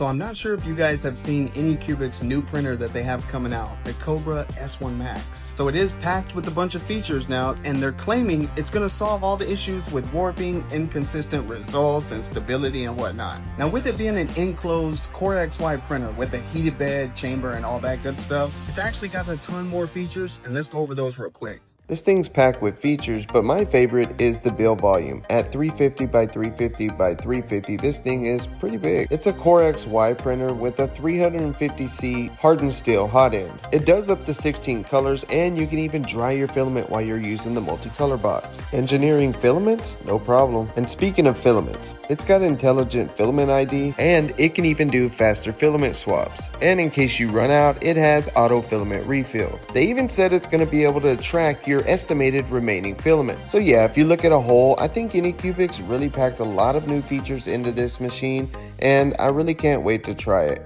So I'm not sure if you guys have seen any Anycubic's new printer that they have coming out, the Kobra S1 Max. So it is packed with a bunch of features now, and they're claiming it's gonna solve all the issues with warping, inconsistent results, and stability and whatnot. Now with it being an enclosed Core XY printer with a heated bed, chamber, and all that good stuff, it's actually got a ton more features, and let's go over those real quick. This thing's packed with features, but my favorite is the build volume. At 350 by 350 by 350, this thing is pretty big. It's a Core XY printer with a 350C hardened steel hot end. It does up to 16 colors, and you can even dry your filament while you're using the multicolor box. Engineering filaments? No problem. And speaking of filaments, it's got intelligent filament ID, and it can even do faster filament swaps. And in case you run out, it has auto filament refill. They even said it's going to be able to track your your estimated remaining filament. So yeah, if you look at a whole, I think Anycubics really packed a lot of new features into this machine and I really can't wait to try it.